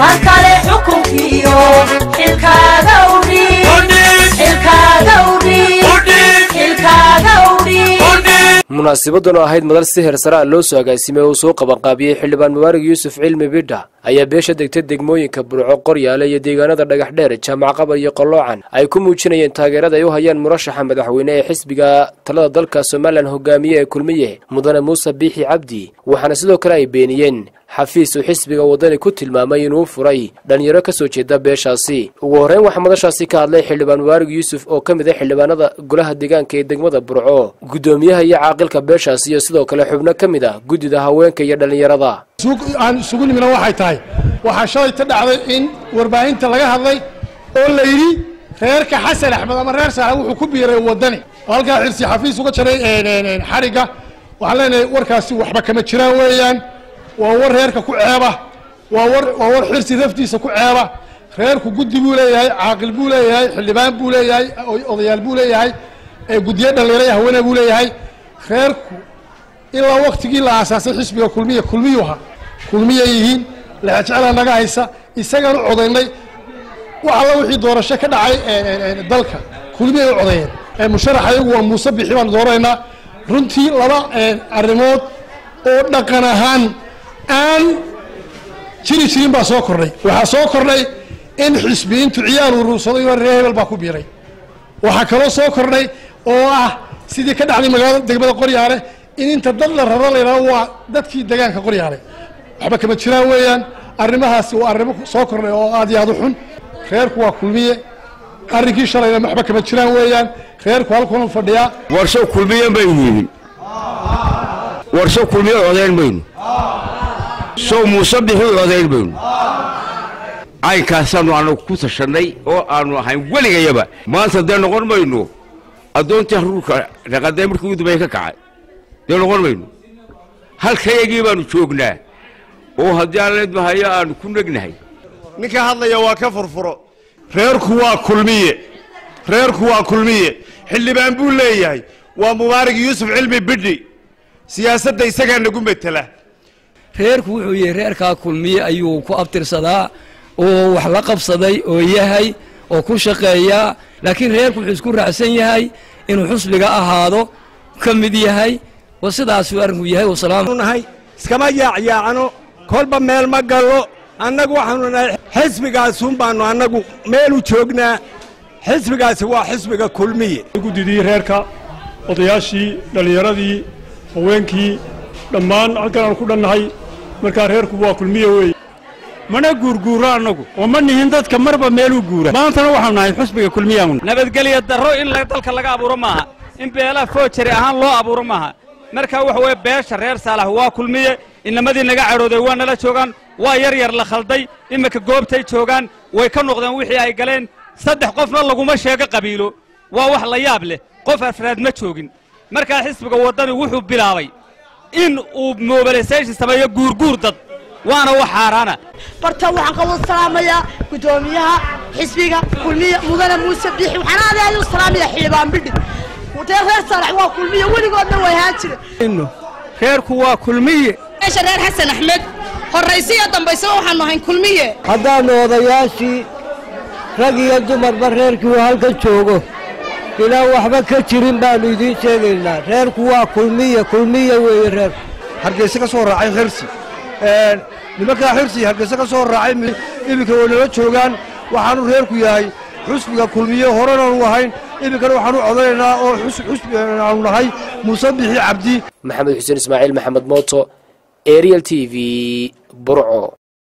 mar kale xukunkiyo xilkaaga oo ahayd madal si heersaraa loo soo agaasimay oo uu soo qabanqaabiyey xildhibaan mubaarig yuusuf cilmi bidha ayaa beesha degtay degmooyinka burco qoryaale iyo deegaanada dhagax dheer jaamac qabar iyo qalloocan ay ku muujinayeen taageerada ay u hayaan murashaxa madaxweyne ee xisbiga talada dalka somalilan hogaamiye ee kulmiye mudane muuse biixi cabdi waxaana sidoo kale ay beeniyeen xafiis uu xisbiga waddani ku tilmaamay inuu furay dhallinyaro ka soo jeeda beeshaasi. Ugu horreyn waxaa madashaasi ka hadlay xildhibaan mubaarig yuusuf oo ka mid ah xildhibaanada golaha deegaanka ee degmada burco guddoomiyaha iyo caaqilka beeshaasi iyo sidoo kale xubno ka mid ah guddida haweenka iyo dhallinyarada aan isugu nimina waxay tahay. Waxaa shalay ta dhacday in warbaahinta laga hadlay oo la yidhi reerka xasan axmed ama reer saale wuxuu ku biiray waddani. Oo halkaa xirsi xafiis uga jaray xadhigga waxaan leenahay warkaasi waxba kama jiraan weeyaan. Waa war reerka ku ceeba. Waa war waa war xirsi laftiisa ku ceeba. Reerku guddi buu leeyahay caaqil buu leeyahay xildhibaan buu leeyahay odayaal buu leeyahay guddiyo dhallinyaro hawene buu leeyahay. Reerku ilaa waktigii la aasaasay xisbiga kulmiya kulmiyuha kulmiya yihiin lexejecela naga haysa. Isagaan u codaynay. Wax alla wixii doorasho ka dhacay dalka. Kulmiyay u codeeyeen musharax ayagu waa muuse bixi baanu dooraynaa runtii laba arrimood oo dhaqan ahaan aan jiri jirin baa soo kordhay waxaa soo kordhay in xisbiyiintu ciyaal uruursaday oo reer hebel baa ku biiray. Waxaa kaloo soo kordhay oo ah sidii ka dhacday magaalada degmada qoryaale in inta dad la raro la yidhahdo waa dadkii degaanka qoryaale waxba kama jiraan weeyaan? Arrimahaasi waa arrimo soo kordhay oo aad iyo aad u xun. Reerku waa kulmiye. Arrinkii shalayna waxba kama jiraan weeyaan. Reerku halkunu fadhiyaa warsho kulmiye maynu yidhi warsho kulmiye odayn maynu sow muuse bixi odayn maynu caynkaasaanu anagu ku tashannay oo aanu ahayn weligayaba. Maanta dee noqon mayno. Addoontii haruurka raqadee markii dambeeye ka kacay. Dee noqon mayno. Halkayagii baanu joognaa oo haddii aan leedmahayo aanu ku negnahay ninka hadlaya waa ka furfuro. Reerku waa kulmiye. Reerku waa kulmiye. Xildhibaan buu leeyahay. Waa mubaarig yuusuf cilmi bidhi siyaasadda isagaa nagu metela. Reerku wuxuu yahay reerkaa kulmiye ayuu ku abtirsadaa oo wax la qabsaday oo yahay oo ku shaqeeyaa laakiin reerku wuxuu isku raacsan yahay inuu xusbiga ahaado ka mid yahay. Wa sidaasuu arrinku yahay nahay iskama yaacyaacno kolba meel ma gallo. Annagu waxaanu nahay xisbigaasun baanu annagu meel u joognaa. Xisbigaasi waa xisbiga kulmiye. Guddidii reerka odayaashii dhallinyaradii haweenkii dhammaan halkan aanu ku dhannahay markaa reerku waa kulmiye weeye mana guurguuro annagu oo ma nihin dadka marba meeluu guura. Maantana waxaanu nahay xusbiga kulmiyaanu nabadgelya darro in dalka laga abuuro maaha. In beelaha foojari ahaan loo abuuro maaha. Markaa waxa weeye beesha reer saalax waa kulmiye inamadii naga cadhooday waa nala joogaan waa yar yar la khalday iminka goobtay joogaan way ka noqdeen wixii ay galeen saddex qofna laguma sheego qabiilo. Waa wax la yaab leh qof afraad ma joogin. Markaa xisbiga waddani wuxuu bilaabay in uu mobilisation sameeyo guurguur dad. Waana wax xaaraana barta waxaan ka wada salaamayaa guddoomiyaha xisbiga kulmiya mudane muuse biixi. Waxaan aad aad u salaamaya xildhibaan bidhi. Dee reer saalax waa kulmiye weligoodna way ahaan jire reerku waa kulmiye reer xasan axmed. Horraysi iyo dambaysaba waxaanu ahayn kulmiye. Haddaannu odayaashii rag iyo dumarba reerkii uu halka joogo inaan waxba ka jirin baannu idiin sheegaynaa. Reerku waa kulmiye kulmiye weeye reerku. Hargeyse ka soo raacay xirsi nimankaa xirsi hargeyse ka soo raacay iminka way nala joogaan waxaanu reerku yahay xusbiga kulmiye. Horenaanu ahayn iminkana waxaanu codanaynaa oo xusbi aanu nahay muuse bixi cabdi. Maxamed xuseen ismaaciil maxamed mooto ariel t v burco